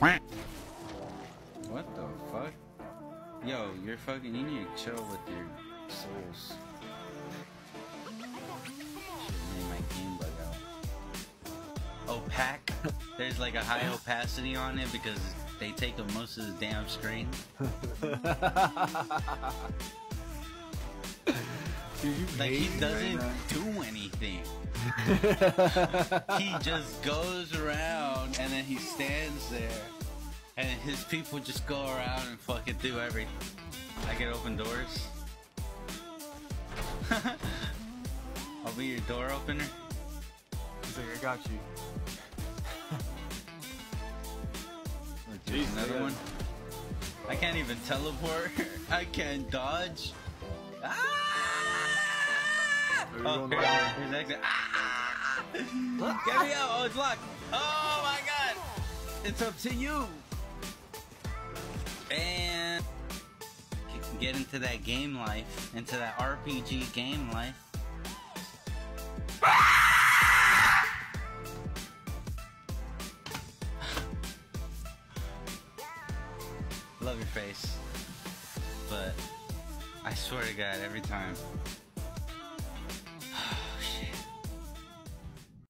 What the fuck? Yo, you're fucking. You need to chill with your souls. Oh, Shit made my game bug out. Opaque. There's like a high opacity on it because they take up most of the damn screen. Dude, Like he doesn't right do anything. he just goes around and then he stands there and his people just go around and fucking do everything. I get open doors. I'll be your door opener. He's like, I got you. Jeez, another yeah. one. I can't even teleport. I can't dodge. Ah! Oh, going here, here's exit. Ah! Get me out! Oh, it's locked. Oh my god! It's up to you. And get into that game life, into that RPG game life. Love your face, but I swear to God, every time